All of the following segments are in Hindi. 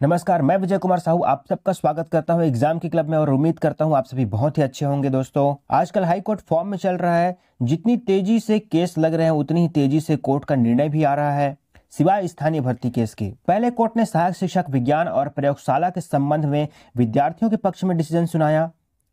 नमस्कार, मैं विजय कुमार साहू, आप सबका स्वागत करता हूँ एग्ज़ाम की क्लब में और उम्मीद करता हूँ आप सभी बहुत ही अच्छे होंगे दोस्तों। आजकल हाई कोर्ट फॉर्म में चल रहा है, जितनी तेज़ी से केस लग रहे हैं, उतनी ही तेज़ी से कोर्ट का निर्णय भी आ रहा है, सिवाय स्थानीय भर्ती केस के। पहले कोर्ट ने सहायक शिक्षक, विज्ञान और प्रयोगशाला के संबंध में विद्यार्थियों के पक्ष में डिसीज़न सुनाया,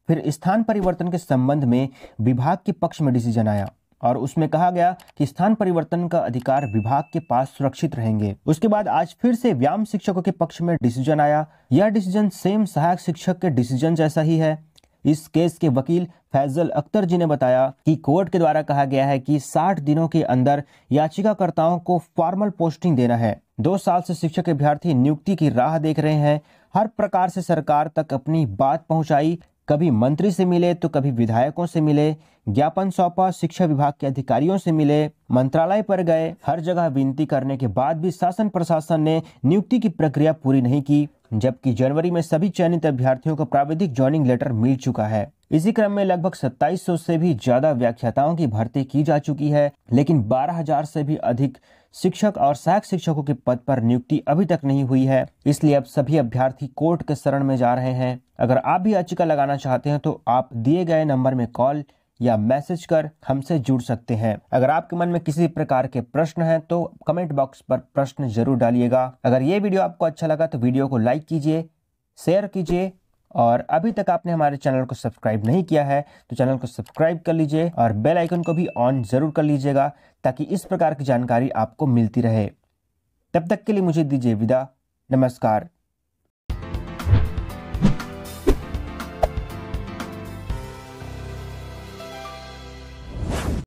फिर स्थान परिवर्तन के संबंध में विभाग के पक्ष में डिसीज़न आया। और उसमें कहा गया कि स्थान परिवर्तन का अधिकार विभाग के पास सुरक्षित रहेंगे। उसके बाद आज फिर से व्यायाम शिक्षकों के पक्ष में डिसीज़न आया। यह डिसीज़न सेम सहायक शिक्षक के डिसीज़न जैसा ही है। इस केस के वकील फैजल अख्तर जी ने बताया कि कोर्ट के द्वारा कहा गया है कि 60 दिनों के अंदर याचिकाकर्ताओं को फॉर्मल पोस्टिंग देना है। दो साल से शिक्षक अभ्यर्थी नियुक्ति की राह देख रहे हैं। हर प्रकार से सरकार तक अपनी बात पहुंचाई। कभी मंत्री से मिले तो कभी विधायकों से मिले, ज्ञापन सौंपा, शिक्षा विभाग के अधिकारियों से मिले, मंत्रालय पर गए, हर जगह विनती करने के बाद भी शासन प्रशासन ने नियुक्ति की प्रक्रिया पूरी नहीं की, जबकि जनवरी में सभी चयनित अभ्यर्थियों को प्राविधिक ज्वाइनिंग लेटर मिल चुका है। इसी क्रम में लगभग 2700 से भी ज़्यादा व्याख्याताओं की भर्ती की जा चुकी है, लेकिन 12000 से भी अधिक शिक्षक और सहायक शिक्षकों के पद पर नियुक्ति अभी तक नहीं हुई है। इसलिए अब सभी अभ्यर्थी कोर्ट के शरण में जा रहे हैं। अगर आप भी याचिका लगाना चाहते हैं तो आप दिए गए नंबर में कॉल या मैसेज कर हमसे जुड़ सकते हैं। अगर आपके मन में किसी प्रकार के प्रश्न हैं तो कमेंट बॉक्स पर प्रश्न ज़रूर डालिएगा। अगर ये वीडियो आपको अच्छा लगा तो वीडियो को लाइक कीजिए, शेयर कीजिए और अभी तक आपने हमारे चैनल को सब्सक्राइब नहीं किया है तो चैनल को सब्सक्राइब कर लीजिए और बेल आइकन को भी ऑन ज़रूर कर लीजिएगा ताकि इस प्रकार की जानकारी आपको मिलती रहे। तब तक के लिए मुझे दीजिए विदा। नमस्कार।